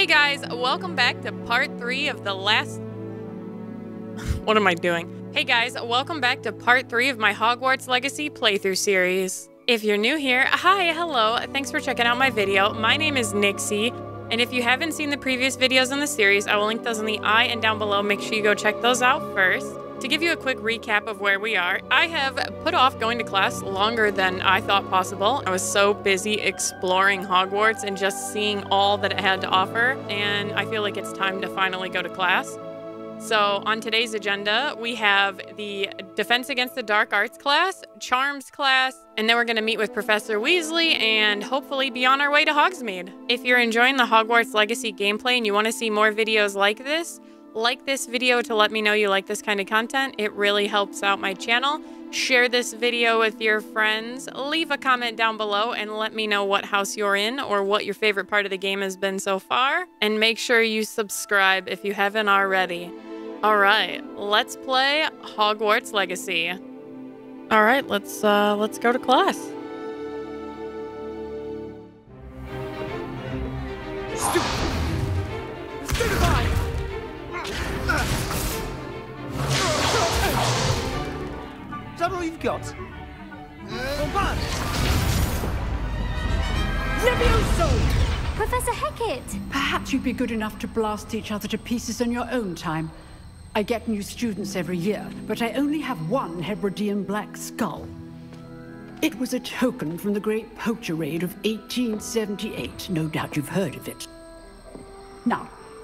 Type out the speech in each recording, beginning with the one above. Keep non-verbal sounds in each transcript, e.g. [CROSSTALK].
Hey guys, welcome back to part three of the last. [LAUGHS] what am I doing? Hey guys, welcome back to part three of my Hogwarts Legacy playthrough series. If you're new here, hi, hello, thanks for checking out my video. My name is Nixse, and if you haven't seen the previous videos in the series, I will link those in the i and down below. Make sure you go check those out first. To give you a quick recap of where we are, I have put off going to class longer than I thought possible. I was so busy exploring Hogwarts and just seeing all that it had to offer, and I feel like it's time to finally go to class. So, on today's agenda, we have the Defense Against the Dark Arts class, Charms class, and then we're going to meet with Professor Weasley and hopefully be on our way to Hogsmeade. If you're enjoying the Hogwarts Legacy gameplay and you want to see more videos like this, like this video to let me know you like this kind of content. It really helps out my channel. Share this video with your friends. Leave a comment down below and let me know what house you're in or what your favorite part of the game has been so far. And make sure you subscribe if you haven't already. All right, let's play Hogwarts Legacy. All right, let's uh let's go to class. Is that all you've got? Bombard! Levioso! Professor Hecat! Perhaps you'd be good enough to blast each other to pieces in your own time. I get new students every year, but I only have one Hebridean black skull. It was a token from the Great Poacher Raid of 1878. No doubt you've heard of it. Now,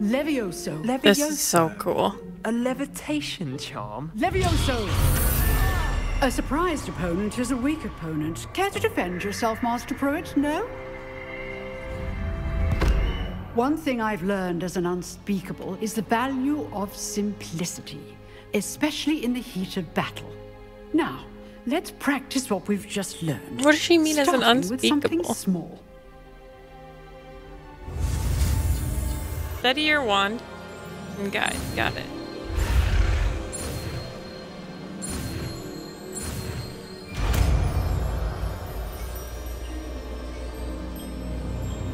Levioso. Levioso. This is so cool. A levitation charm? Levioso! A surprised opponent is a weak opponent. Care to defend yourself, Master Prewett? No? One thing I've learned as an unspeakable is the value of simplicity, especially in the heat of battle. Now, let's practice what we've just learned. What does she mean as an starting with something unspeakable? small. Steady your wand and guide. Got it.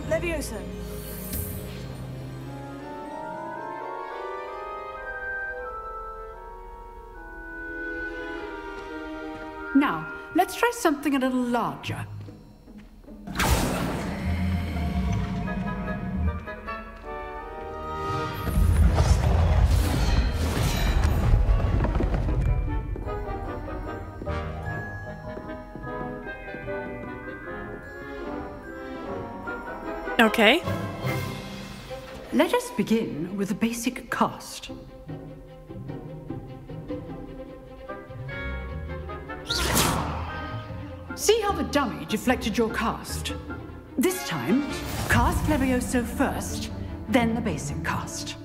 Levioso. Now, let's try something a little larger. Okay. Let us begin with the basic cast. See how the dummy deflected your cast? This time, cast Levioso first, then the basic cast.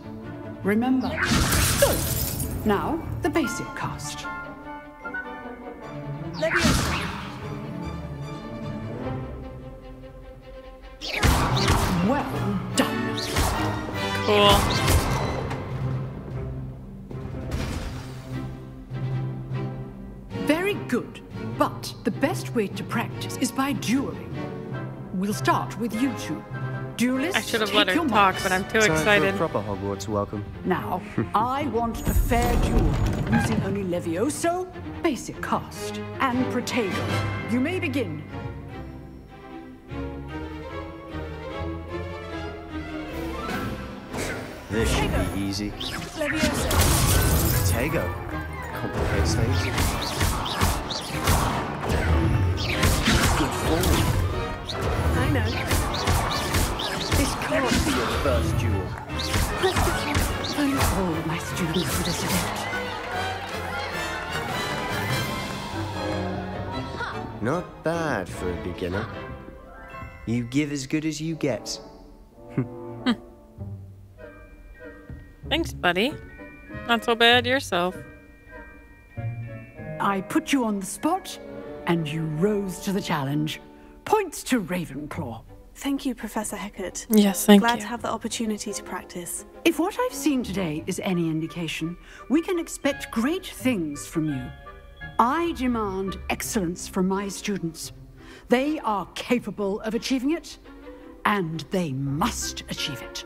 Remember. Good. Now, the basic cast. Levioso. Cool. Very good. But the best way to practice is by dueling. We'll start with you two. Duelists, I should have take let her your talk, marks. but I'm too Time excited. for a proper Hogwarts welcome. Now, [LAUGHS] I want a fair duel, using only Levioso, basic cast, and Protego. You may begin. This should be easy. Levioso. Tego. Complicates things. Good form. I know. This can't be your first duel. Thank all my students for this event. Not bad for a beginner. You give as good as you get. Thanks, buddy. Not so bad yourself. I put you on the spot, and you rose to the challenge. Points to Ravenclaw. Thank you, Professor Hecat. Yes, thank Glad you. Glad to have the opportunity to practice. If what I've seen today is any indication, we can expect great things from you. I demand excellence from my students. They are capable of achieving it, and they must achieve it.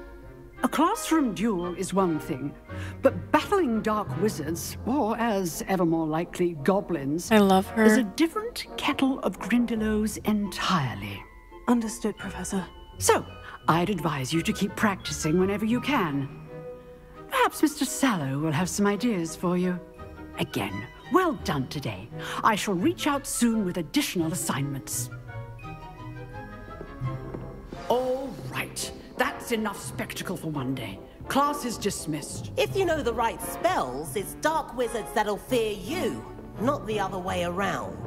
A classroom duel is one thing, but battling dark wizards, or as ever more likely, goblins, I love her. is a different kettle of grindylows entirely. Understood, Professor. So, I'd advise you to keep practicing whenever you can. Perhaps Mr. Sallow will have some ideas for you. Again, well done today. I shall reach out soon with additional assignments. That's enough spectacle for one day. Class is dismissed. If you know the right spells, it's dark wizards that'll fear you, not the other way around.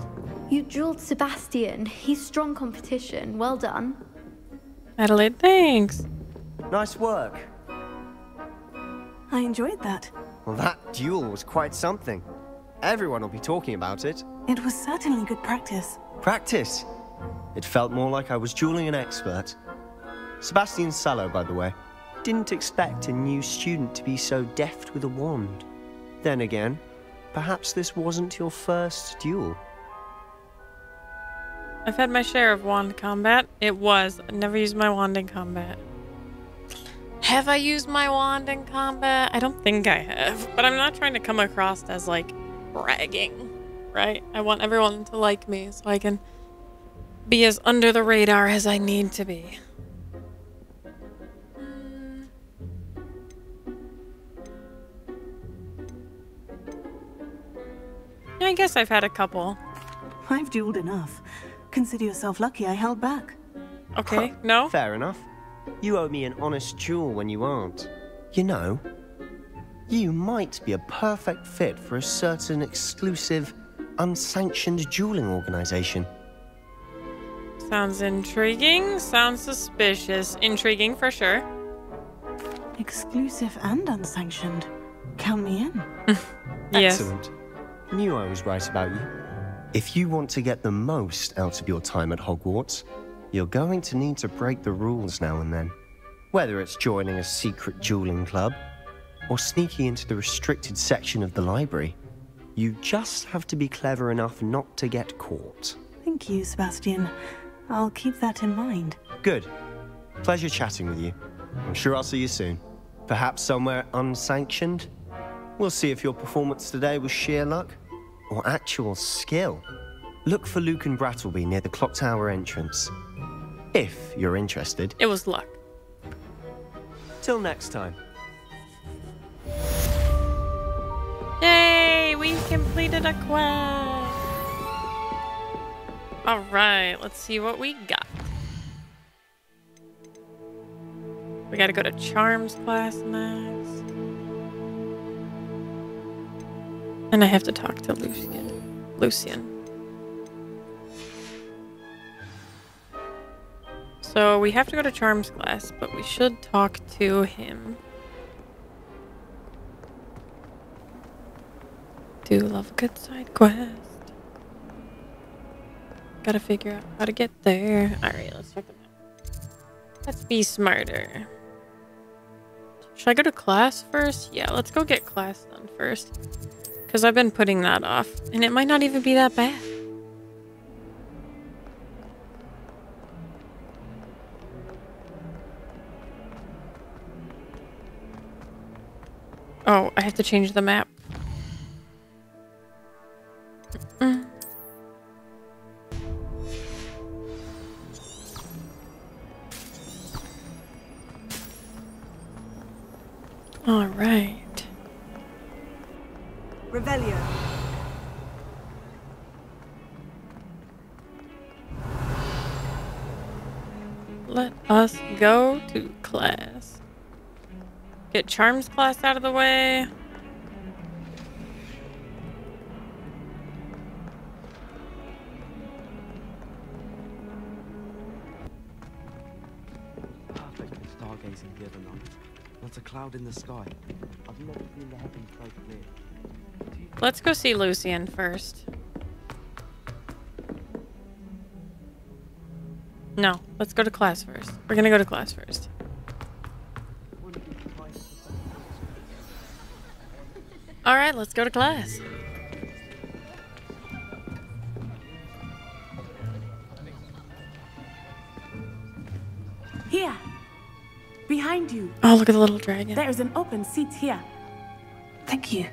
You drilled Sebastian. He's strong competition. Well done. Adelaide, thanks. Nice work. I enjoyed that. Well, that duel was quite something. Everyone will be talking about it. It was certainly good practice. Practice. It felt more like I was dueling an expert. Sebastian Sallow, by the way, didn't expect a new student to be so deft with a wand. Then again, perhaps this wasn't your first duel. I've had my share of wand combat. It was. I never used my wand in combat. Have I used my wand in combat? I don't think I have. But I'm not trying to come across as like bragging, right? I want everyone to like me so I can be as under the radar as I need to be. I guess I've had a couple. I've dueled enough. Consider yourself lucky I held back. Okay, no? Fair enough. You owe me an honest duel when you aren't. You know, you might be a perfect fit for a certain exclusive, unsanctioned dueling organization. Sounds intriguing. Sounds suspicious. Intriguing for sure. Exclusive and unsanctioned. Count me in. [LAUGHS] Yes. Excellent. Knew I was right about you. If you want to get the most out of your time at Hogwarts, you're going to need to break the rules now and then. Whether it's joining a secret dueling club or sneaking into the restricted section of the library, you just have to be clever enough not to get caught. Thank you, Sebastian. I'll keep that in mind. Good. Pleasure chatting with you. I'm sure I'll see you soon. Perhaps somewhere unsanctioned? We'll see if your performance today was sheer luck or actual skill. Look for Lucan Brattleby near the clock tower entrance. If you're interested. It was luck. Till next time. Yay! We completed a quest. All right, let's see what we got. We gotta go to Charms class next. And I have to talk to Lucian. Lucian. So we have to go to Charms class, but we should talk to him. Do love a good side quest. Gotta figure out how to get there. Alright, let's check the map. Let's be smarter. Should I go to class first? Yeah, let's go get class done first. Because I've been putting that off. And it might not even be that bad. Oh, I have to change the map. Mm. All right. Revelio. Let us go to class. Get Charms class out of the way. Perfect stargazing the other night. Not a cloud in the sky. I've Let's go see Lucian first. No, let's go to class first. We're gonna go to class first. All right, let's go to class. Here. Behind you. Oh, look at the little dragon. There is an open seat here. Thank you.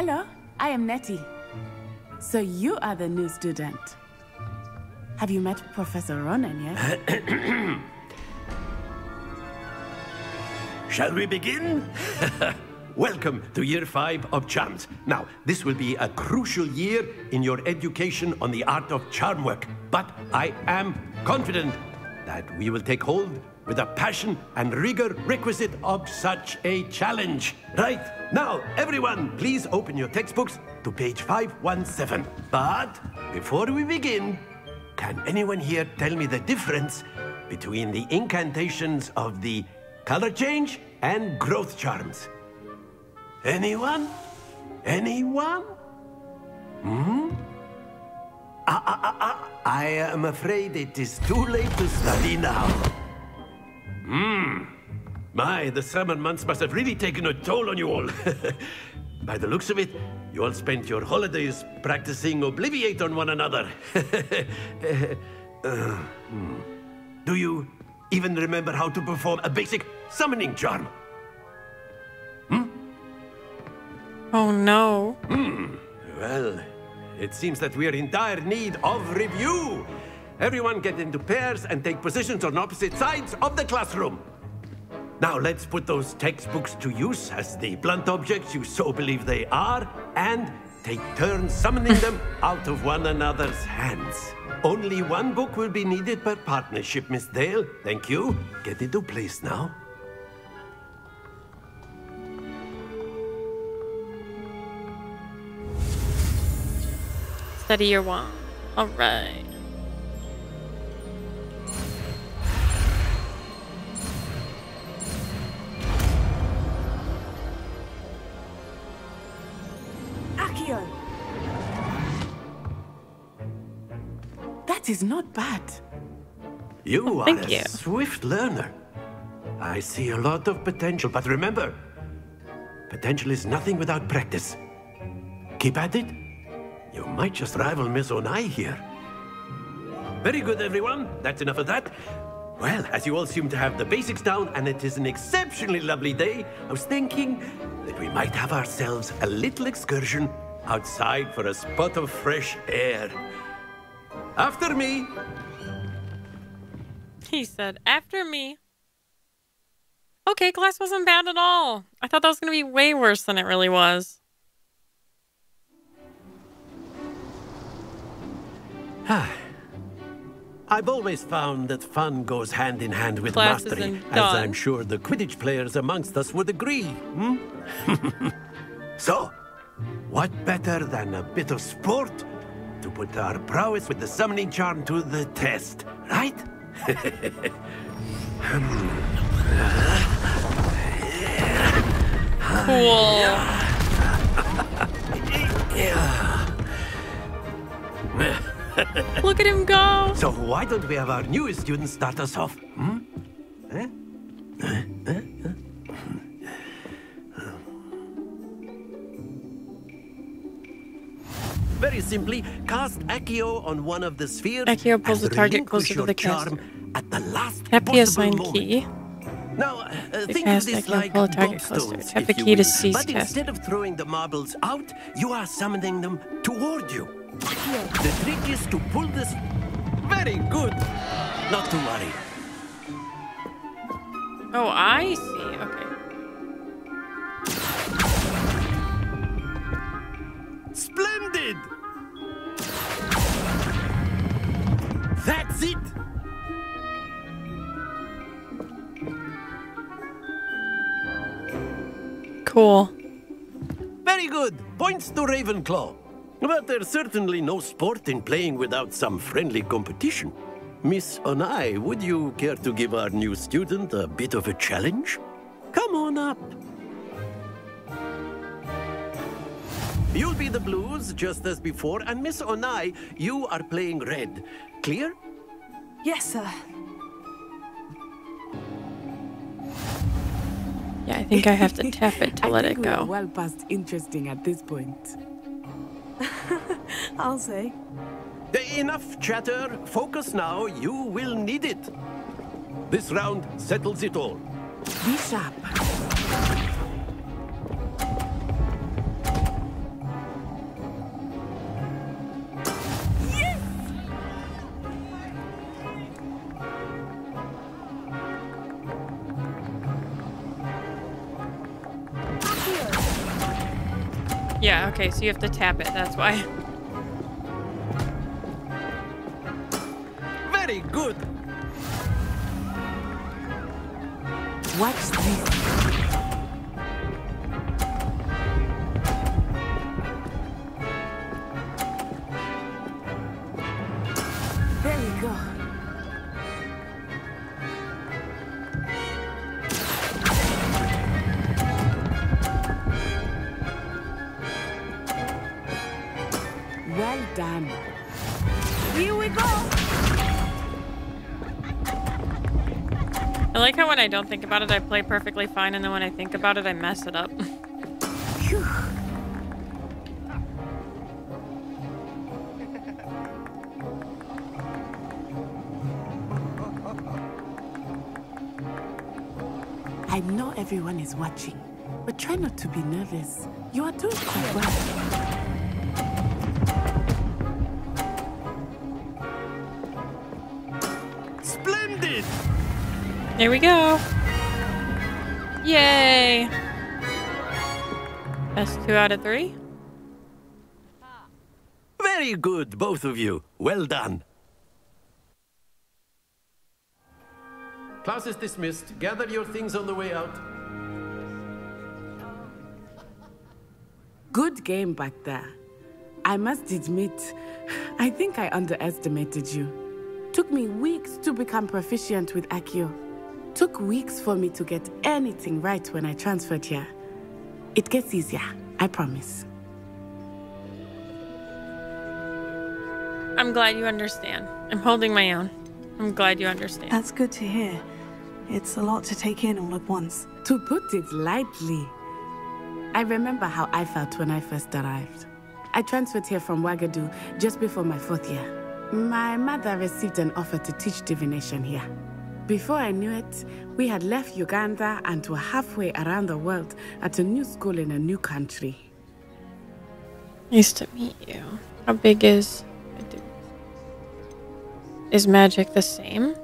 Hello, I am Natty. So you are the new student. Have you met Professor Ronen yet? [COUGHS] Shall we begin? [LAUGHS] Welcome to year five of charms. Now, this will be a crucial year in your education on the art of charm work. But I am confident that we will take hold with the passion and rigor requisite of such a challenge. Right, now, everyone, please open your textbooks to page 517. But before we begin, can anyone here tell me the difference between the incantations of the color change and growth charms? Anyone? Anyone? Hmm? Ah, ah, ah, ah. I am afraid it is too late to study now. Hmm. My, the summer months must have really taken a toll on you all. [LAUGHS] By the looks of it, you all spent your holidays practicing Obliviate on one another. [LAUGHS] Uh, hmm. Do you even remember how to perform a basic summoning charm? Hmm? Oh no. Hmm. Well, it seems that we are in dire need of review. Everyone get into pairs and take positions on opposite sides of the classroom. Now let's put those textbooks to use as the blunt objects you so believe they are, and take turns summoning them [LAUGHS] out of one another's hands. Only one book will be needed per partnership, Miss Dale. Thank you. Get into place now. Study your wand. All right. Is not bad. You are Thank a you. swift learner. I see a lot of potential, but remember, potential is nothing without practice. Keep at it. You might just rival Miss Onai here. Very good, everyone. That's enough of that. Well, as you all seem to have the basics down, and it is an exceptionally lovely day, I was thinking that we might have ourselves a little excursion outside for a spot of fresh air. After me. He said, after me. Okay, class wasn't bad at all. I thought that was going to be way worse than it really was. I've always found that fun goes hand in hand with Class mastery, as. I'm sure the Quidditch players amongst us would agree. Hmm? [LAUGHS] so, what better than a bit of sport to put our prowess with the summoning charm to the test, right? [LAUGHS] Cool. [LAUGHS] Look at him go. So why don't we have our newest student start us off? Hmm? Simply, cast Accio on one of the spheres. Accio pulls the target closer to the caster. charm At the last Tap the possible assigned moment. key. Now, uh, think of this like pull a target closer. Tap the key to cease But casting. instead of throwing the marbles out, you are summoning them toward you. The trick is to pull this. Very good. Not to worry. Oh, I see. Okay. Splendid! That's it! Cool. Very good. Points to Ravenclaw. But there's certainly no sport in playing without some friendly competition. Miss Onai, would you care to give our new student a bit of a challenge? Come come on up. You'll be the blues, just as before, and Miss Onai, you are playing red. Clear? Yes, sir. Yeah, I think I have to tap it to [LAUGHS] I let think it we are go. well past interesting at this point. [LAUGHS] I'll say. Enough chatter. Focus now. You will need it. This round settles it all. Be sharp. Yeah, okay, so you have to tap it, that's why. [LAUGHS] Very good. Watch this. I don't think about it, I play perfectly fine, and then when I think about it, I mess it up. [LAUGHS] I know everyone is watching, but try not to be nervous. You are doing quite well. There we go. Yay! That's two out of three. Very good, both of you. Well done. Class is dismissed. Gather your things on the way out. Good game back there. I must admit, I think I underestimated you. Took me weeks to become proficient with Accio. Took weeks for me to get anything right when I transferred here. It gets easier, I promise. I'm glad you understand. I'm holding my own. I'm glad you understand. That's good to hear. It's a lot to take in all at once. To put it lightly, I remember how I felt when I first arrived. I transferred here from Wagadu just before my fourth year. My mother received an offer to teach divination here. Before I knew it, we had left Uganda and were halfway around the world at a new school in a new country. Nice to meet you. How big is is magic the same?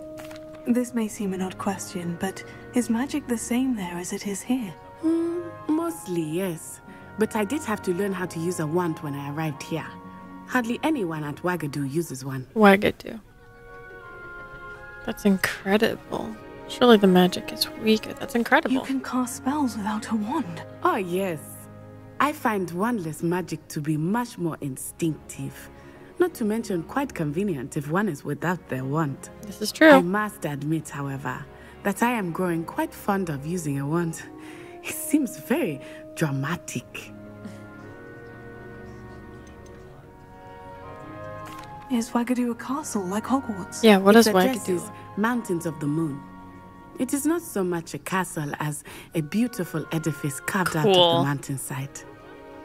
This may seem an odd question, but is magic the same there as it is here? Hmm, mostly, yes. But I did have to learn how to use a wand when I arrived here. Hardly anyone at Wagadu uses one. Wagadu. That's incredible. Surely the magic is weaker. That's incredible. You can cast spells without a wand. Oh, yes. I find wandless magic to be much more instinctive. Not to mention quite convenient if one is without their wand. This is true. I must admit, however, that I am growing quite fond of using a wand. It seems very dramatic. Is Wagadu a castle like Hogwarts? Yeah, what Its Wagadu? Mountains of the Moon. It is not so much a castle as a beautiful edifice carved out of the mountainside.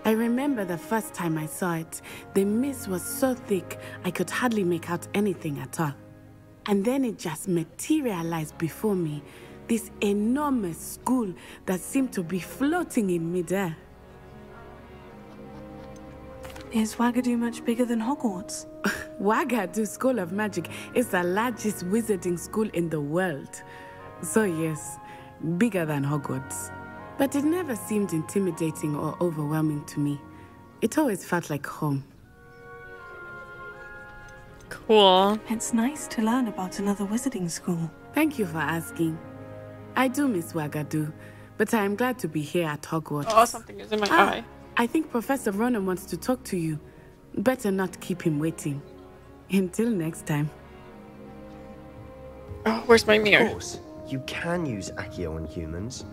I remember the first time I saw it, the mist was so thick I could hardly make out anything at all. And then it just materialized before me this enormous school that seemed to be floating in midair. Is Wagadu much bigger than Hogwarts? [LAUGHS] Wagadu School of Magic is the largest wizarding school in the world. So, yes, bigger than Hogwarts. But it never seemed intimidating or overwhelming to me. It always felt like home. Cool. It's nice to learn about another wizarding school. Thank you for asking. I do miss Wagadu, but I am glad to be here at Hogwarts. Oh, something is in my Ah, eye. I think Professor Ronen wants to talk to you. Better not keep him waiting. Until next time. Oh, where's my mirror? Of course, you can use Accio on humans.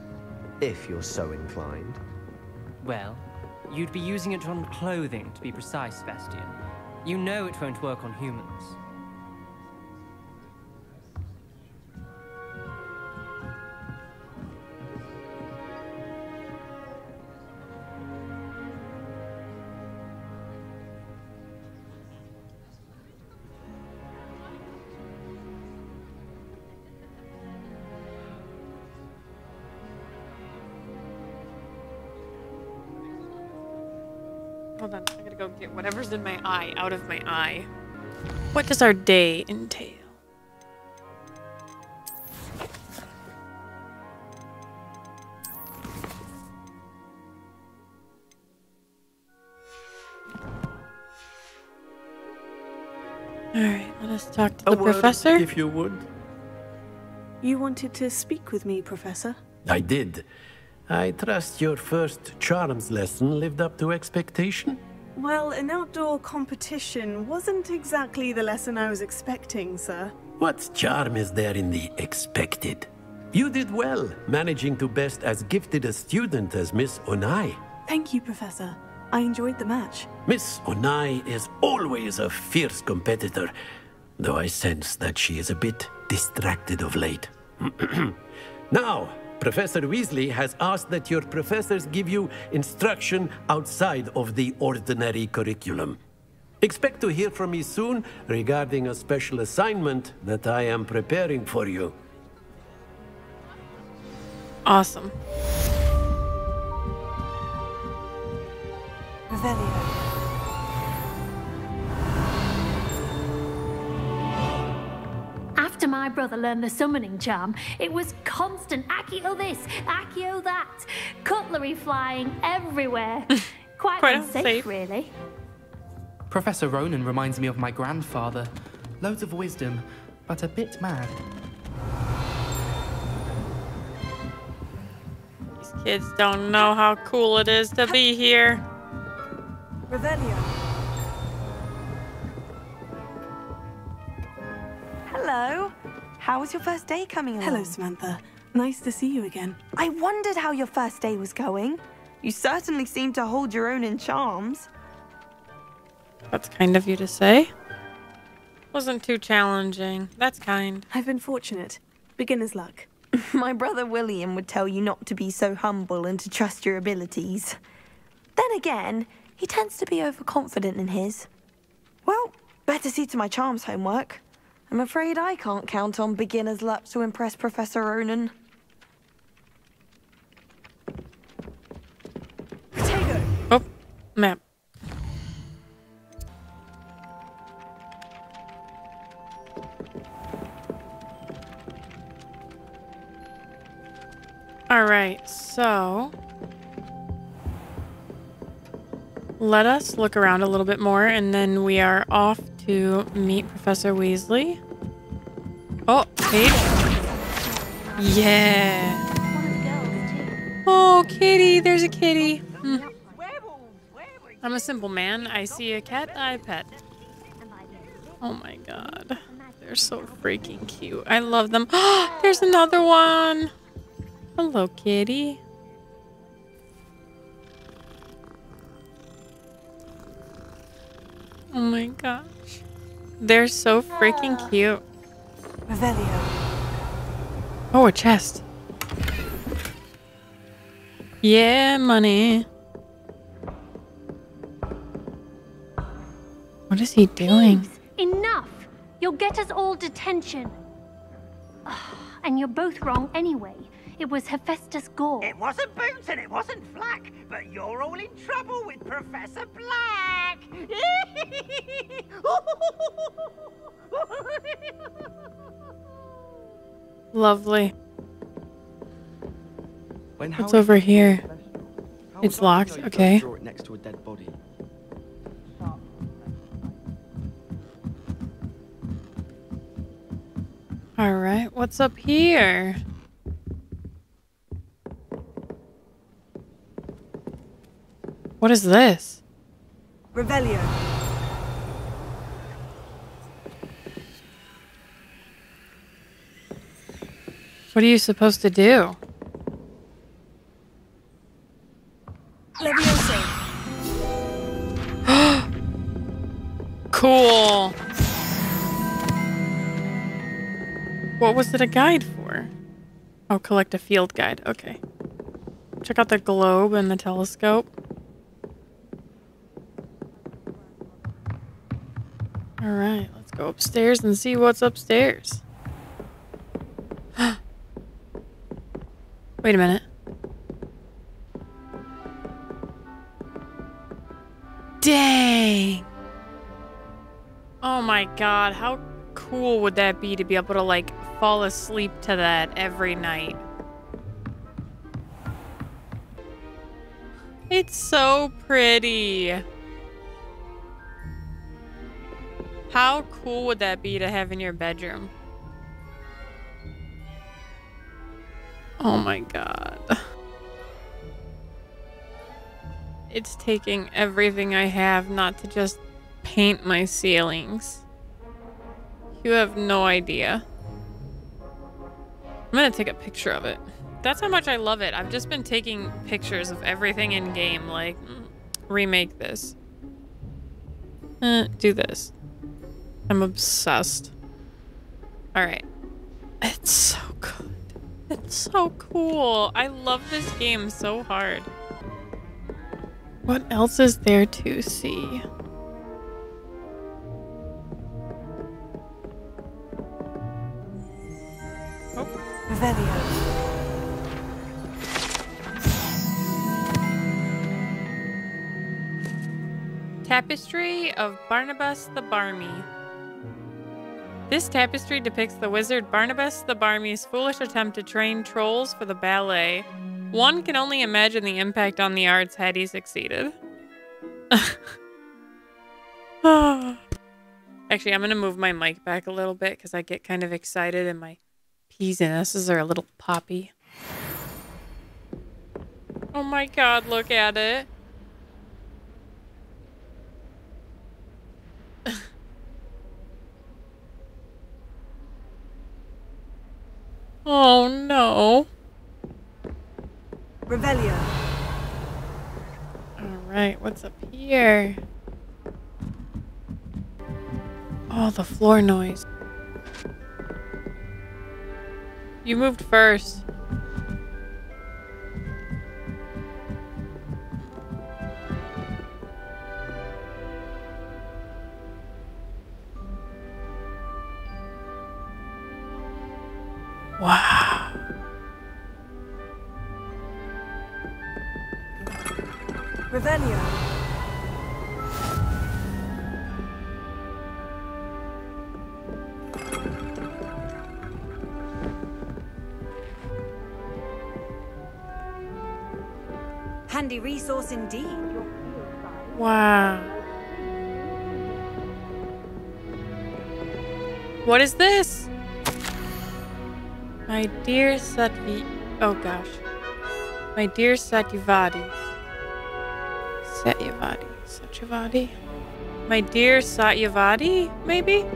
If you're so inclined. Well, you'd be using it on clothing, to be precise, Sebastian. You know it won't work on humans. Get whatever's in my eye out of my eye. What does our day entail? Alright, let us talk to A the word, professor. if you would. You wanted to speak with me, Professor? I did. I trust your first charms lesson lived up to expectation. Well, an outdoor competition wasn't exactly the lesson I was expecting, sir. What charm is there in the expected? You did well, managing to best as gifted a student as Miss Onai. Thank you, Professor. I enjoyed the match. Miss Onai is always a fierce competitor, though I sense that she is a bit distracted of late. [CLEARS THROAT] now, Professor Weasley has asked that your professors give you instruction outside of the ordinary curriculum. Expect to hear from me soon regarding a special assignment that I am preparing for you. Awesome. Revelio. After my brother learned the summoning charm, it was constant Accio oh, this, Accio oh, that, cutlery flying everywhere. [LAUGHS] Quite, Quite unsafe, unsafe. really. Professor Ronen reminds me of my grandfather. Loads of wisdom, but a bit mad. These kids don't know how cool it is to be here. Revelio. Hello. How was your first day coming along? Hello, Samantha. Nice to see you again. I wondered how your first day was going. You certainly seem to hold your own in charms. That's kind of you to say. Wasn't too challenging. That's kind. I've been fortunate. Beginner's luck. [LAUGHS] My brother William would tell you not to be so humble and to trust your abilities. Then again, he tends to be overconfident in his. Well, better see to my charms homework. I'm afraid I can't count on beginner's luck to impress Professor Ronen. Oh, map. All right, so let us look around a little bit more and then we are off to meet Professor Weasley. Oh, Kate. Yeah. Oh, kitty. There's a kitty. Hmm. I'm a simple man. I see a cat, I pet. Oh my god. They're so freaking cute. I love them. [GASPS] There's another one. Hello, kitty. Oh my gosh. They're so freaking ah. cute. Revelio. Oh, a chest. Yeah, money. What is he doing? Enough! You'll get us all detention. Ugh, and you're both wrong anyway. It was Hephaestus Gore. It wasn't Boots and it wasn't Flack, but you're all in trouble with Professor Black. [LAUGHS] Lovely. When What's over here? the flesh, how It's locked, I know you okay. draw it next to a dead body? All right, what's up here? What is this? Revelio. What are you supposed to do? [GASPS] Cool. What was it a guide for? Oh, collect a field guide. Okay. Check out the globe and the telescope. Alright, let's go upstairs and see what's upstairs. [GASPS] Wait a minute. Dang! Oh my god, how cool would that be to be able to, like, fall asleep to that every night? It's so pretty. How cool would that be to have in your bedroom? Oh my god. It's taking everything I have not to just paint my ceilings. You have no idea. I'm gonna take a picture of it. That's how much I love it. I've just been taking pictures of everything in game, like, mm, remake this. Eh, do this. I'm obsessed. Alright. It's so good. It's so cool. I love this game so hard. What else is there to see? Tapestry of Barnabas the Barmy. This tapestry depicts the wizard Barnabas the Barmy's foolish attempt to train trolls for the ballet. One can only imagine the impact on the arts had he succeeded. [SIGHS] Actually, I'm going to move my mic back a little bit because I get kind of excited and my P's and S's are a little poppy. Oh my god, look at it. Oh no. Revelio. Alright, what's up here? Oh, the floor noise. You moved first. Indeed. Wow. What is this? My dear Satvi... Oh gosh. My dear Satyavadi. Satyavadi. Satyavadi? My dear Satyavadi, maybe?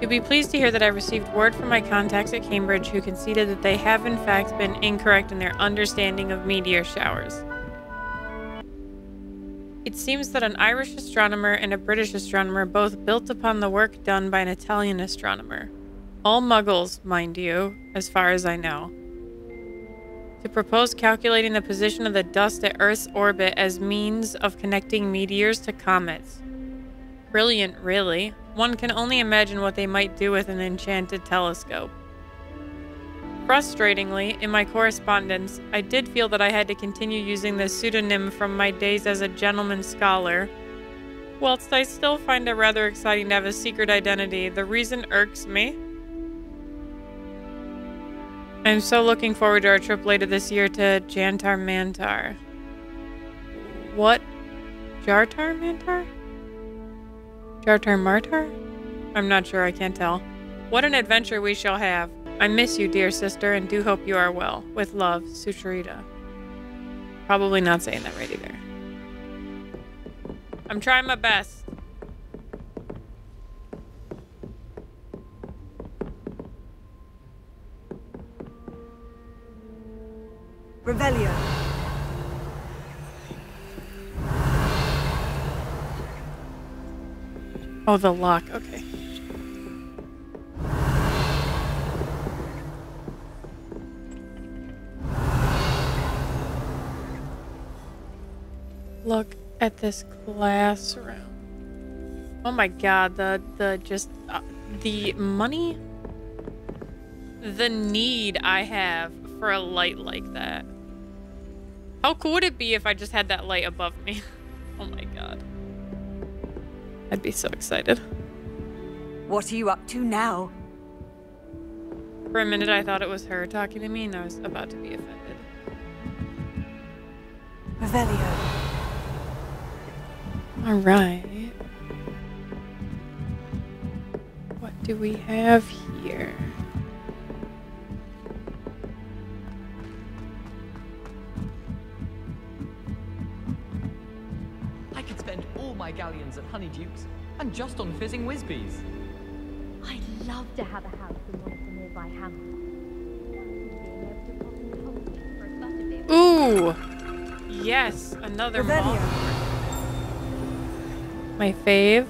You'll be pleased to hear that I received word from my contacts at Cambridge who conceded that they have in fact been incorrect in their understanding of meteor showers. It seems that an Irish astronomer and a British astronomer both built upon the work done by an Italian astronomer. All muggles, mind you, as far as I know. To propose calculating the position of the dust at Earth's orbit as means of connecting meteors to comets. Brilliant, really. One can only imagine what they might do with an enchanted telescope. Frustratingly, in my correspondence, I did feel that I had to continue using the pseudonym from my days as a gentleman scholar. Whilst I still find it rather exciting to have a secret identity, the reason irks me. I'm so looking forward to our trip later this year to Jantar Mantar. What? Jartar Mantar? Jartar Martar? I'm not sure, I can't tell. What an adventure we shall have. I miss you, dear sister, and do hope you are well. With love, Sucharita. Probably not saying that right either. I'm trying my best. Revelio. Oh, the lock. Okay. Look at this classroom. Oh my god, the the just uh, the money the need I have for a light like that. How cool would it be if I just had that light above me? [LAUGHS] oh my god. I'd be so excited. What are you up to now? For a minute, I thought it was her talking to me, and I was about to be offended. Revelio. All right. What do we have here? I could spend all my galleons at Honeydukes and just on fizzing Whizbees. I'd love to have a house in one of the nearby hamlets. Ooh! Yes, another Revelio. My fave.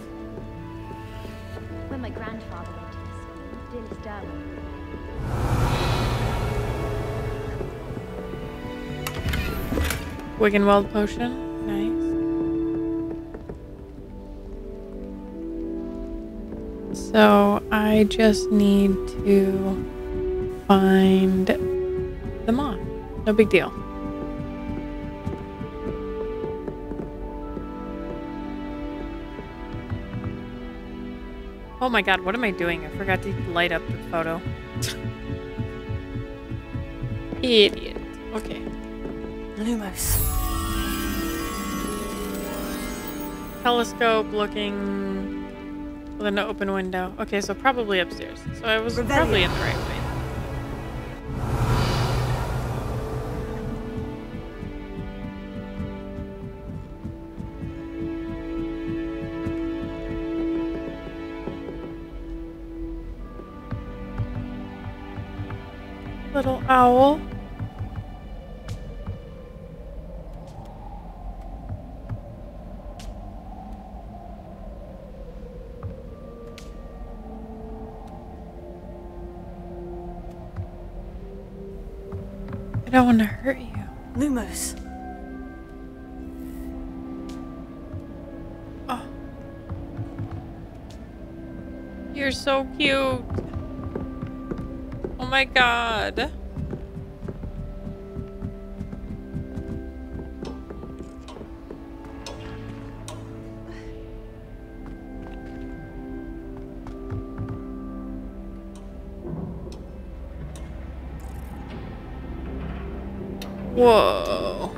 When my grandfather went to the Derwent. Wiggenweld potion. Nice. So I just need to find the moth. No big deal. Oh my god, what am I doing? I forgot to light up the photo. Idiot. Okay. Lumos. Telescope looking with an open window. Okay, so probably upstairs. So I was Revelio. probably in the right owl. I don't want to hurt you. Lumos. Oh. You're so cute. Oh my god. Whoa.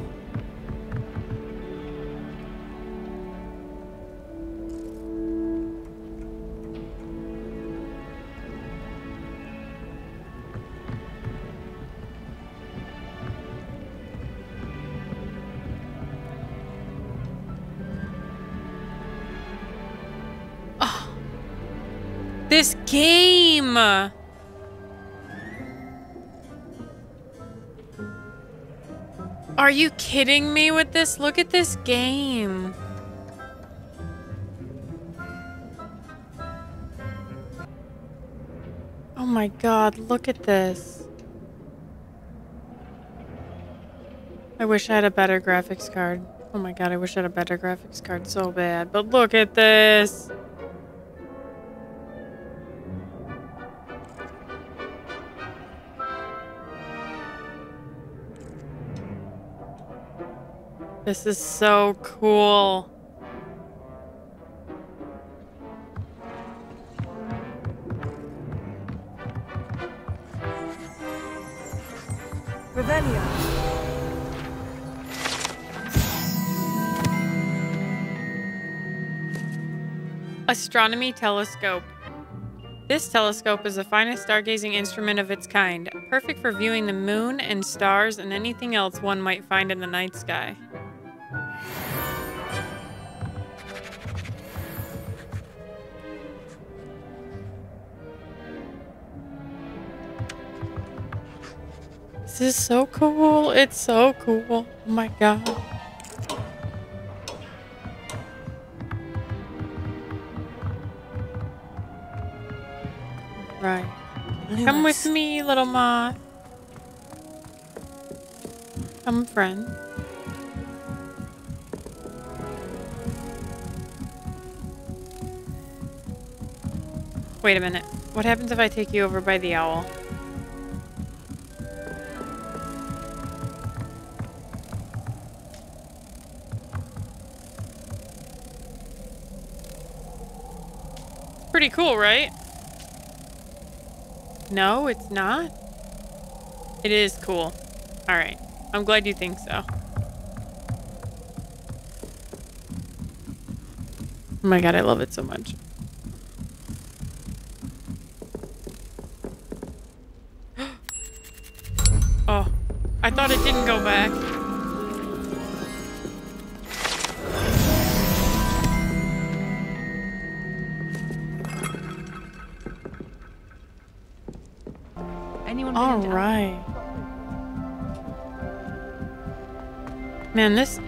Oh. This game! Are you kidding me with this? Look at this game. Oh my god, look at this. I wish I had a better graphics card. Oh my god, I wish I had a better graphics card so bad. But look at this. This is so cool. Revelio. Astronomy telescope. This telescope is the finest stargazing instrument of its kind, perfect for viewing the moon and stars and anything else one might find in the night sky. This is so cool. It's so cool. Oh my god. Right. Come with me, little moth. Come, friend. Wait a minute. What happens if I take you over by the owl? Pretty cool, right? No, it's not. It is cool. Alright. I'm glad you think so. Oh my god, I love it so much.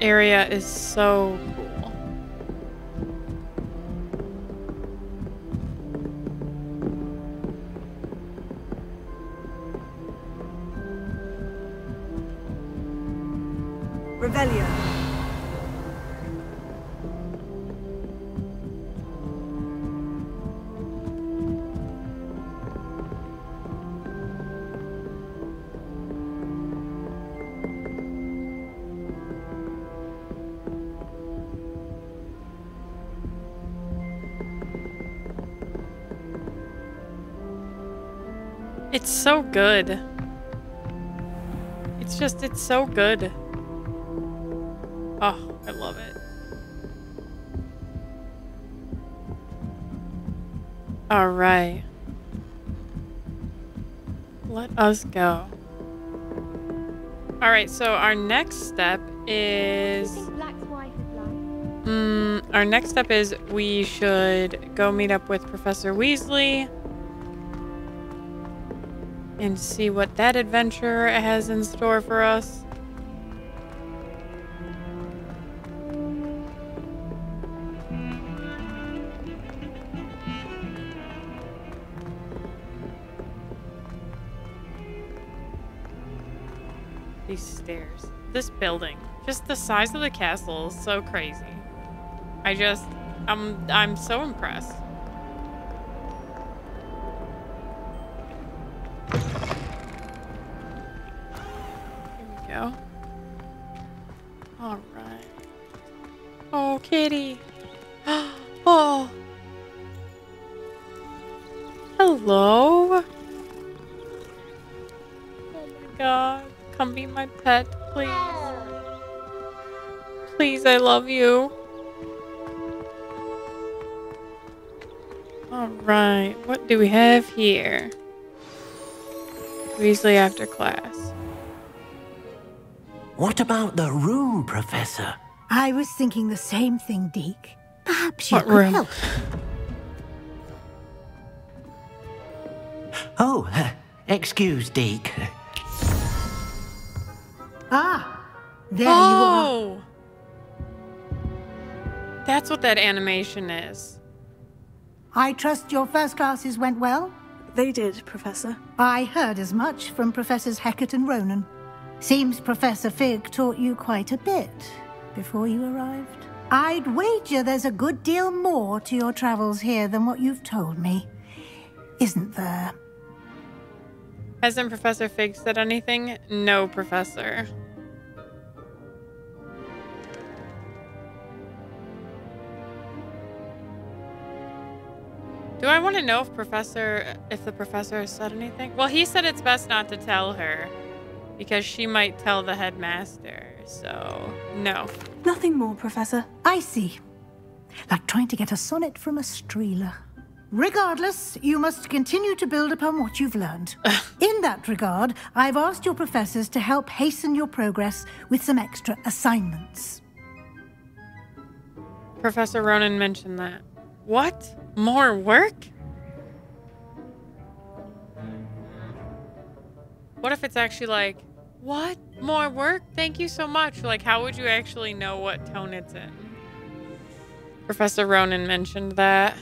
Area is so It's so good. It's just, it's so good. Oh, I love it. All right. Let us go. All right, so our next step is Black's wife is like. Mm, our next step is we should go meet up with Professor Weasley and see what that adventure has in store for us. These stairs. This building. Just the size of the castle is so crazy. I just I'm I'm so impressed. Weasley after class. What about the room, Professor? I was thinking the same thing, Deek. Perhaps you What could room? help. Oh, uh, [LAUGHS] excuse, Deek. Ah, there you are. oh! That's what that animation is. I trust your first classes went well? They did, Professor. I heard as much from Professors Hecat and Ronen. Seems Professor Fig taught you quite a bit before you arrived. I'd wager there's a good deal more to your travels here than what you've told me. Isn't there? Hasn't Professor Fig said anything? No, Professor. Do I want to know if Professor, if the Professor has said anything? Well, he said it's best not to tell her because she might tell the headmaster. So, no. Nothing more, Professor. I see. Like trying to get a sonnet from a streeler. Regardless, you must continue to build upon what you've learned. [LAUGHS] In that regard, I've asked your professors to help hasten your progress with some extra assignments. Professor Ronen mentioned that. What? More work? What if it's actually like, what? More work? Thank you so much. Like, how would you actually know what tone it's in? Professor Ronen mentioned that.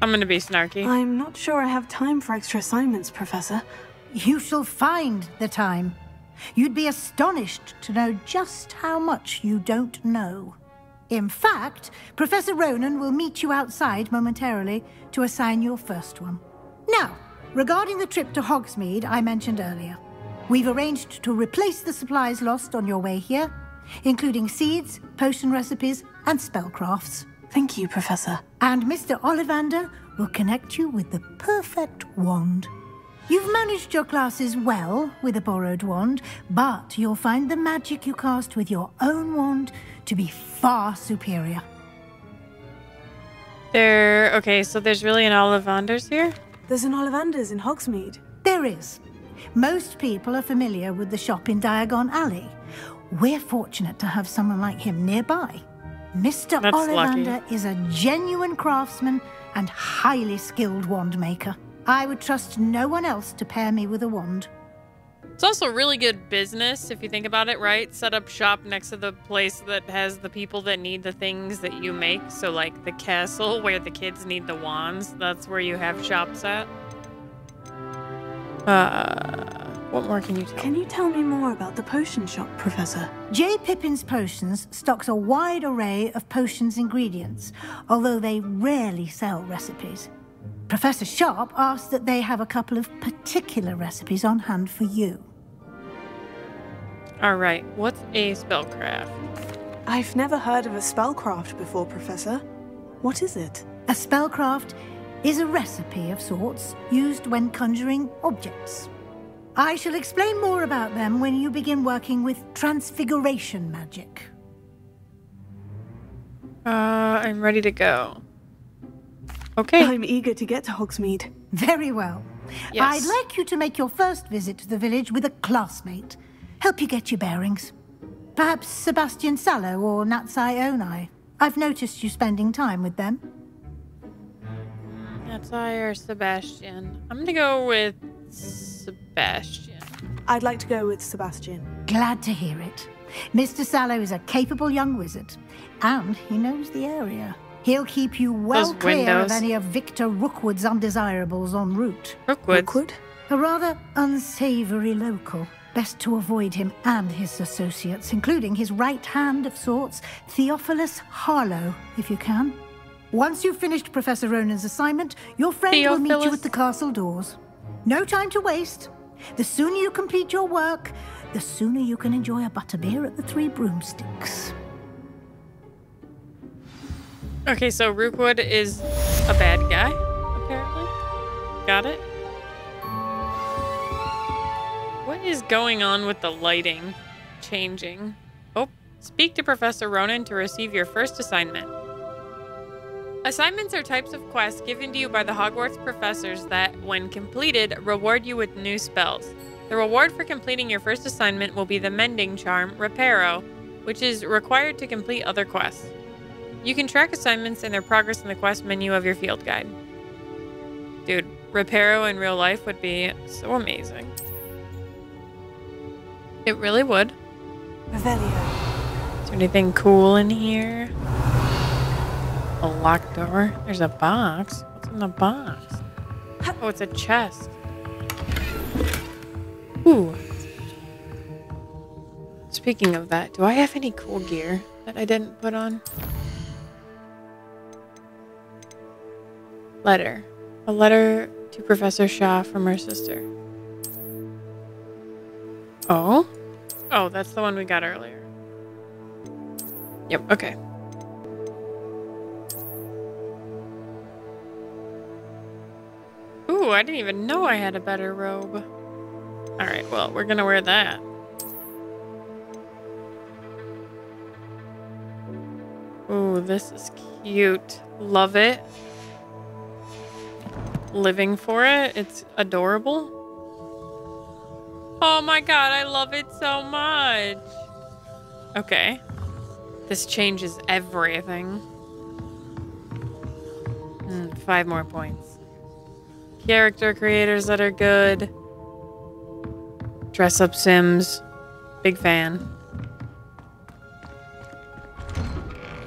I'm gonna be snarky. I'm not sure I have time for extra assignments, Professor. You shall find the time. You'd be astonished to know just how much you don't know. In fact, Professor Ronen will meet you outside momentarily to assign your first one. Now, regarding the trip to Hogsmeade I mentioned earlier, we've arranged to replace the supplies lost on your way here, including seeds, potion recipes, and spellcrafts. Thank you, Professor. And Mr. Ollivander will connect you with the perfect wand. You've managed your classes well with a borrowed wand, but you'll find the magic you cast with your own wand to be far superior. There. Okay, so there's really an Ollivanders here? There's an Ollivanders in Hogsmeade. There is. Most people are familiar with the shop in Diagon Alley. We're fortunate to have someone like him nearby. Mr. That's Ollivander lucky. is a genuine craftsman and highly skilled wand maker. I would trust no one else to pair me with a wand. It's also really good business if you think about it, right? Set up shop next to the place that has the people that need the things that you make. So, like the castle where the kids need the wands, that's where you have shops at. Uh, what more can you tell? Can you tell me more about the potion shop, Professor? J. Pippin's Potions stocks a wide array of potions ingredients, although they rarely sell recipes. Professor Sharp asked that they have a couple of particular recipes on hand for you. All right, what's a spellcraft? I've never heard of a spellcraft before, Professor. What is it? A spellcraft is a recipe of sorts used when conjuring objects. I shall explain more about them when you begin working with transfiguration magic. Uh, I'm ready to go. Okay. I'm eager to get to Hogsmeade. Very well. Yes. I'd like you to make your first visit to the village with a classmate. Help you get your bearings. Perhaps Sebastian Sallow or Natsai Onai. I've noticed you spending time with them. That's I or Sebastian. I'm gonna go with Sebastian. I'd like to go with Sebastian. Glad to hear it. Mr. Sallow is a capable young wizard, and he knows the area. He'll keep you well Those clear of any of Victor Rookwood's undesirables en route. Rookwood. Rookwood? A rather unsavory local. Best to avoid him and his associates, including his right hand of sorts, Theophilus Harlow, if you can. Once you've finished Professor Ronen's assignment, your friend will meet you at the castle doors. No time to waste. The sooner you complete your work, the sooner you can enjoy a butterbeer at the Three Broomsticks. Okay, so Rookwood is a bad guy, apparently. Got it. What is going on with the lighting changing? Oh, speak to Professor Ronen to receive your first assignment. Assignments are types of quests given to you by the Hogwarts professors that, when completed, reward you with new spells. The reward for completing your first assignment will be the Mending Charm, Reparo, which is required to complete other quests. You can track assignments and their progress in the quest menu of your field guide. Dude, Reparo in real life would be so amazing. It really would. Revelio. Is there anything cool in here? A locked door? There's a box. What's in the box? Oh, it's a chest. Ooh. Speaking of that, do I have any cool gear that I didn't put on? Letter. A letter to Professor Shah from her sister. Oh? Oh, that's the one we got earlier. Yep, okay. Ooh, I didn't even know I had a better robe. Alright, well, we're gonna wear that. Ooh, this is cute. Love it. Living for it. It's adorable. Oh my god, I love it so much. Okay. This changes everything. Hmm, five more points. Character creators that are good. Dress up Sims. Big fan.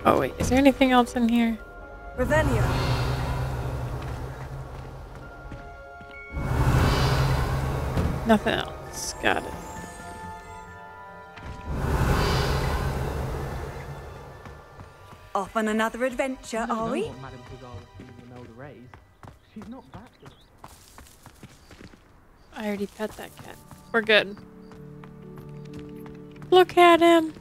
Oh wait, is there anything else in here? Revelio. Nothing else. Got it. Off on another adventure, are we? Madame Pugara Imelda Reyes. She's not that good. I already pet that cat. We're good. Look at him.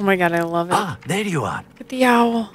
Oh my god, I love it. Ah, there you are. Look at the owl.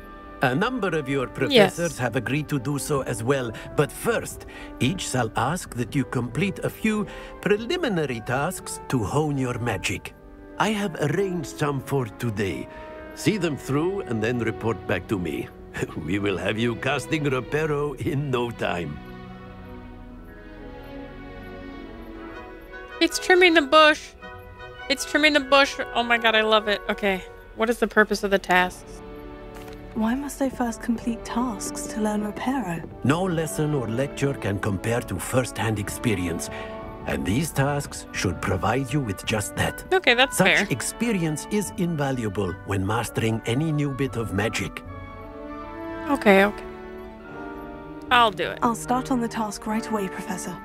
A number of your professors have agreed to do so as well, but first, each shall ask that you complete a few preliminary tasks to hone your magic. I have arranged some for today. See them through and then report back to me. [LAUGHS] we will have you casting Reparo in no time. It's trimming the bush. It's trimming the bush. Oh my god, I love it. Okay. What is the purpose of the tasks? Why must I first complete tasks to learn Reparo? No lesson or lecture can compare to first-hand experience, and these tasks should provide you with just that. Okay, that's Such fair. experience is invaluable when mastering any new bit of magic. Okay, okay. I'll do it. I'll start on the task right away, Professor.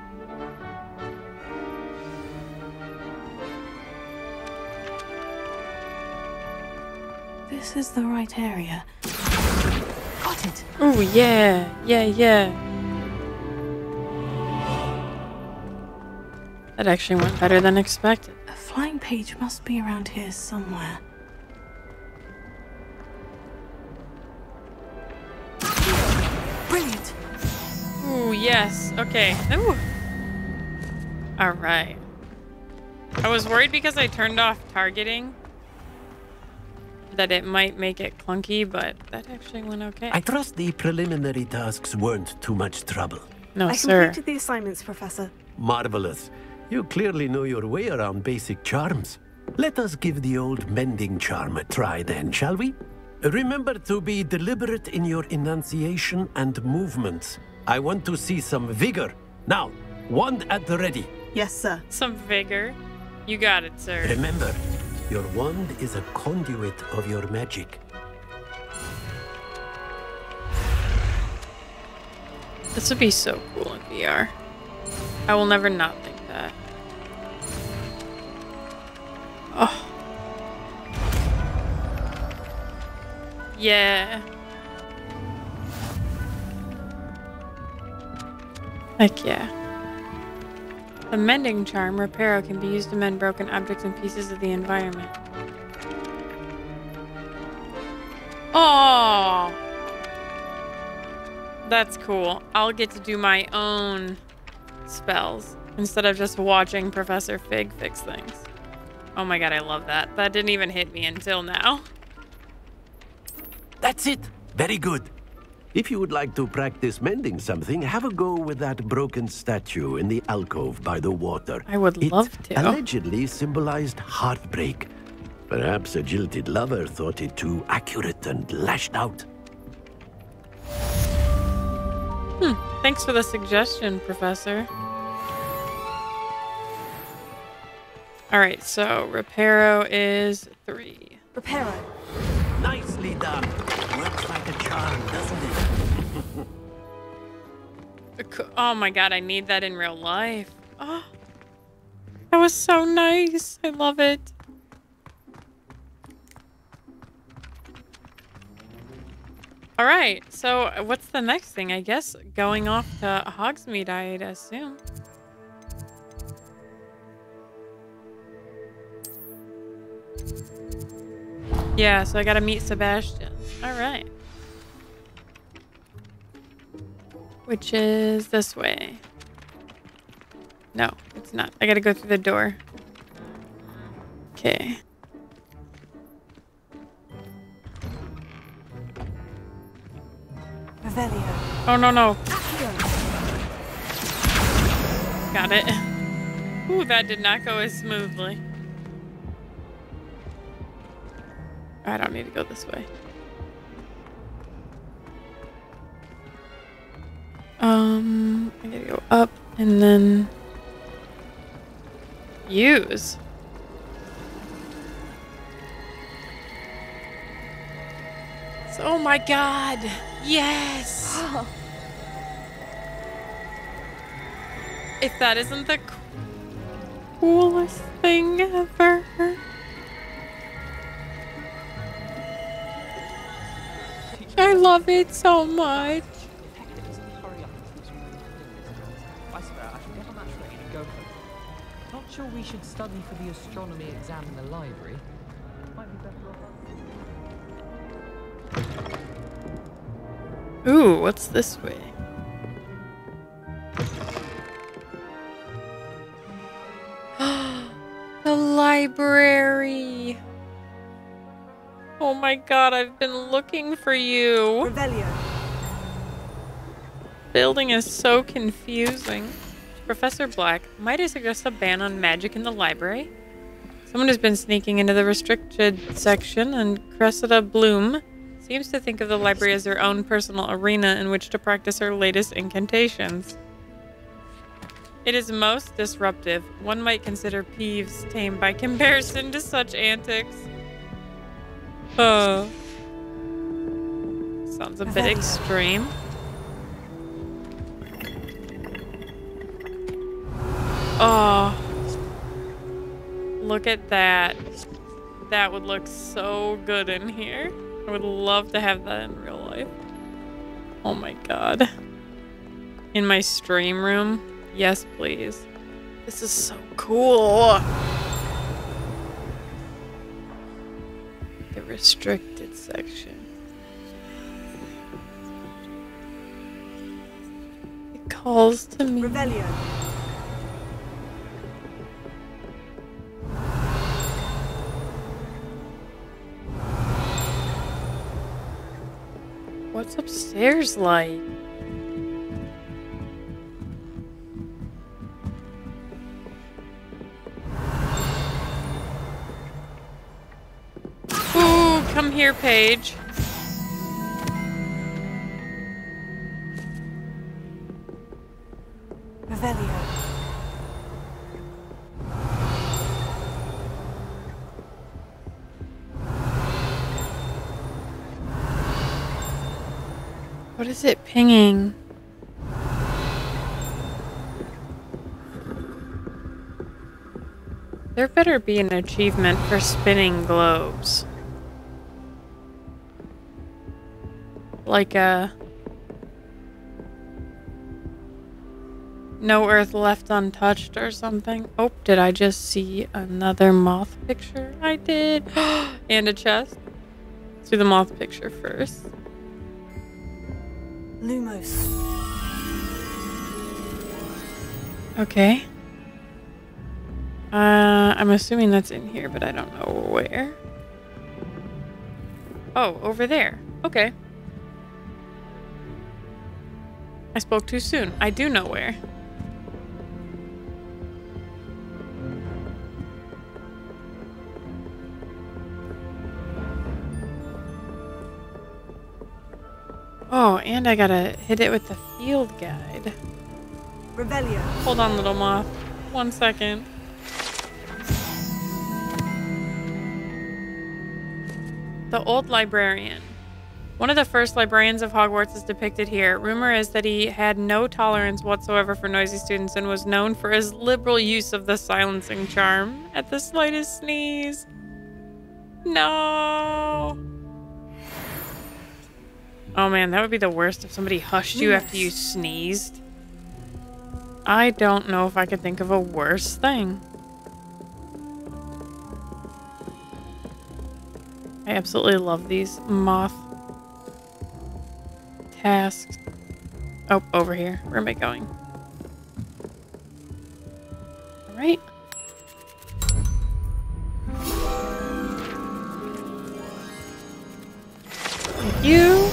This is the right area. Got it. Oh, yeah. Yeah, yeah. That actually went better than expected. A flying page must be around here somewhere. Brilliant. Ooh, yes. Okay. Ooh. All right. I was worried because I turned off targeting that it might make it clunky, but that actually went okay. I trust the preliminary tasks weren't too much trouble. No, I sir. completed the assignments, Professor. Marvelous. You clearly know your way around basic charms. Let us give the old mending charm a try then, shall we? Remember to be deliberate in your enunciation and movements. I want to see some vigor. Now, wand at the ready. Yes, sir. Some vigor. You got it, sir. Remember, your wand is a conduit of your magic. This would be so cool in VR. I will never not think that. Oh. Yeah. Heck yeah. The mending charm, Reparo, can be used to mend broken objects and pieces of the environment. Oh! That's cool. I'll get to do my own spells instead of just watching Professor Fig fix things. Oh my god, I love that. That didn't even hit me until now. That's it. Very good. If you would like to practice mending something, have a go with that broken statue in the alcove by the water. I would it love to. allegedly symbolized heartbreak. Perhaps a jilted lover thought it too accurate and lashed out. Hmm. Thanks for the suggestion, Professor. Alright, so Reparo is three. Reparo. Nicely done. Works like a charm, doesn't it? Oh my god, I need that in real life. Oh, that was so nice. I love it. All right, so what's the next thing? I guess going off to Hogsmeade, I'd assume. Yeah, so I gotta meet Sebastian. All right. Which is this way. No, it's not. I gotta go through the door. Okay. Oh, no, no. Got it. Ooh, that did not go as smoothly. I don't need to go this way. Um, I gotta go up and then use. Oh my god! Yes! [GASPS] if that isn't the coolest thing ever. I love it so much. Sure we should study for the astronomy exam in the library. Might be better off Ooh, what's this way? [GASPS] the library. Oh my god, I've been looking for you. Revelio. Building is so confusing. Professor Black, might I suggest a ban on magic in the library? Someone has been sneaking into the restricted section, and Cressida Blume seems to think of the library as her own personal arena in which to practice her latest incantations. It is most disruptive. One might consider Peeves tame by comparison to such antics. Oh. Sounds a bit [LAUGHS] extreme. Oh. Look at that. That would look so good in here. I would love to have that in real life. Oh my god. In my stream room? Yes, please. This is so cool. The restricted section. It calls to me. What's upstairs like? Ooh, come here, page. Pinging? There better be an achievement for spinning globes. Like a... No Earth Left Untouched or something. Oh, did I just see another moth picture? I did. [GASPS] and a chest. Let's do the moth picture first. Lumos. Okay. Uh, I'm assuming that's in here, but I don't know where. Oh, over there. Okay. I spoke too soon. I do know where. Oh, and I gotta hit it with the field guide. Revelio. Hold on, little moth. One second. The Old Librarian. One of the first librarians of Hogwarts is depicted here. Rumor is that he had no tolerance whatsoever for noisy students and was known for his liberal use of the silencing charm at the slightest sneeze. No. Oh man, that would be the worst if somebody hushed you after you sneezed. I don't know if I could think of a worse thing. I absolutely love these moth tasks. Oh, over here. Where am I going? Alright. Thank you.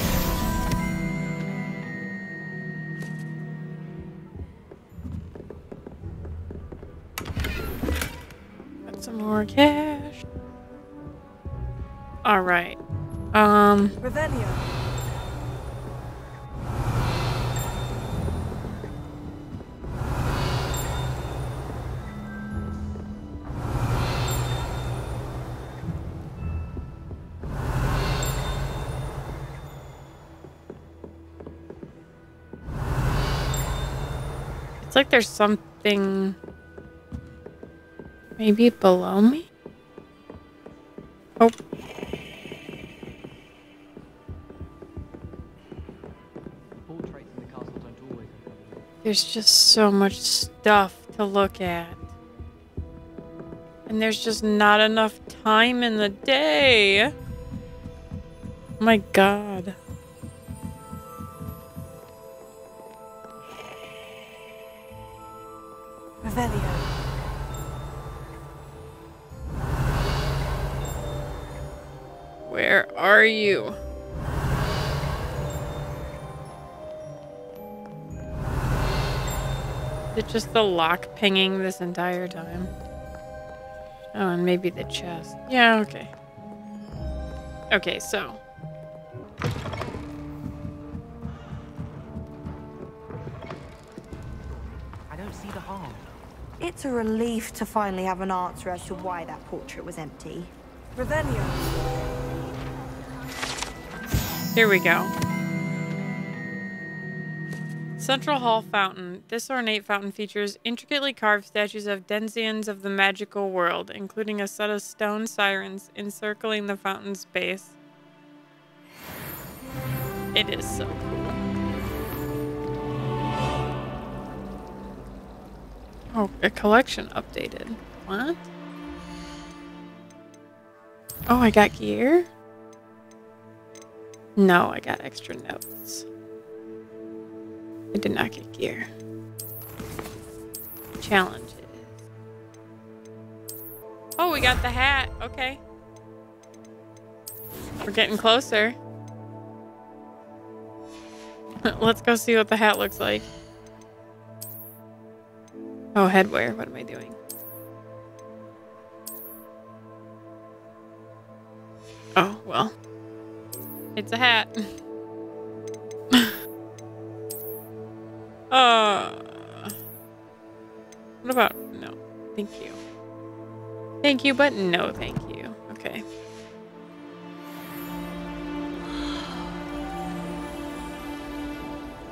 More cash. All right. Um. Revelio. It's like there's something maybe below me. Oh. There's just so much stuff to look at. And there's just not enough time in the day. My god. Revelio. Where are you? Is it just the lock pinging this entire time? Oh, and maybe the chest. Yeah, okay. Okay, so. I don't see the harm. It's a relief to finally have an answer as to why that portrait was empty. Revelio. Here we go. Central Hall Fountain. This ornate fountain features intricately carved statues of denizens of the magical world, including a set of stone sirens encircling the fountain's base. It is so cool. Oh, a collection updated. What? Oh, I got gear? No, I got extra notes. I did not get gear. Challenges. Oh, we got the hat. Okay. We're getting closer. [LAUGHS] Let's go see what the hat looks like. Oh, headwear. What am I doing? Oh, well. It's a hat. uh, what about no? Thank you. Thank you, but no, thank you. Okay.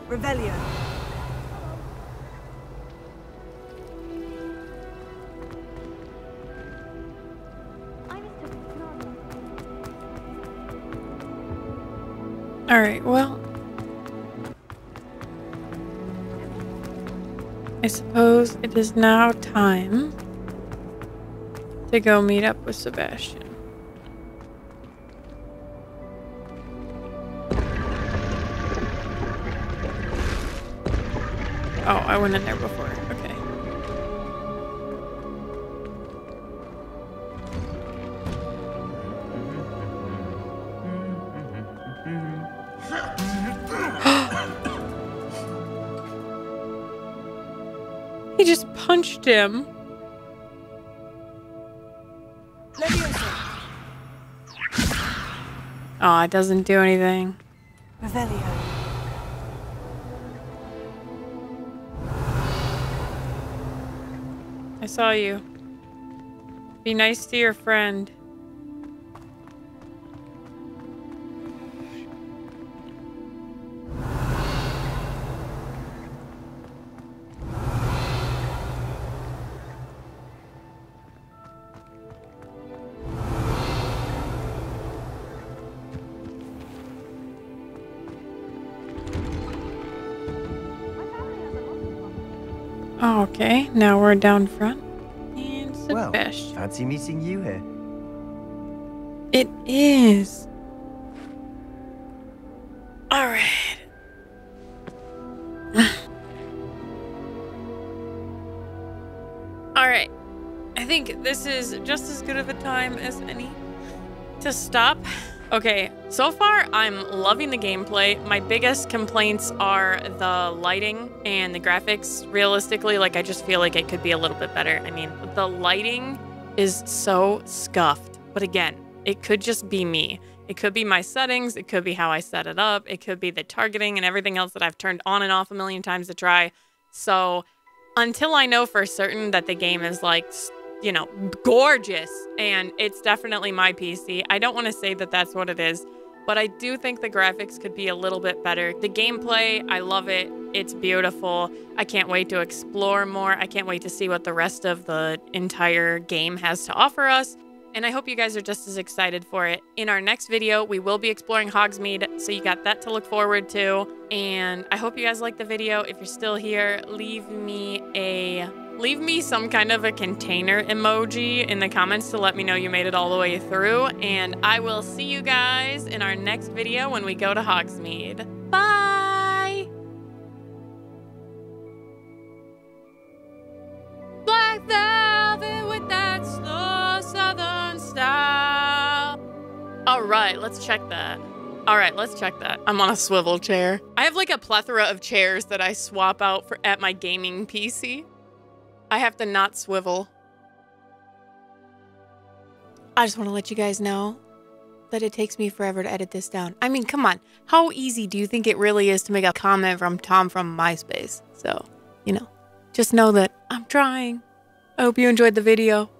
Revelio. All right. Well, I suppose it is now time to go meet up with Sebastian. Oh, I went in there before. Punched him. Oh, it doesn't do anything. I saw you. Be nice to your friend. Now we're down front. And Well, Sebastian. fancy meeting you here. It is. All right. [SIGHS] All right. I think this is just as good of a time as any to stop. Okay, so far I'm loving the gameplay. My biggest complaints are the lighting and the graphics. Realistically, like I just feel like it could be a little bit better. I mean, the lighting is so scuffed. But again, it could just be me. It could be my settings, it could be how I set it up, it could be the targeting and everything else that I've turned on and off a million times to try. So until I know for certain that the game is like, you know, gorgeous and it's definitely my PC, I don't want to say that that's what it is, but I do think the graphics could be a little bit better. The gameplay, I love it. It's beautiful. I can't wait to explore more. I can't wait to see what the rest of the entire game has to offer us and I hope you guys are just as excited for it. In our next video, we will be exploring Hogsmeade, so you got that to look forward to. And I hope you guys like the video. If you're still here, leave me a leave me some kind of a container emoji in the comments to let me know you made it all the way through. And I will see you guys in our next video when we go to Hogsmeade. Bye! Black velvet with that slow southern style. All right, let's check that. All right, let's check that. I'm on a swivel chair. I have like a plethora of chairs that I swap out for at my gaming PC. I have to not swivel. I just want to let you guys know that it takes me forever to edit this down. I mean, come on. How easy do you think it really is to make a comment from Tom from MySpace? So, you know, just know that I'm trying. I hope you enjoyed the video.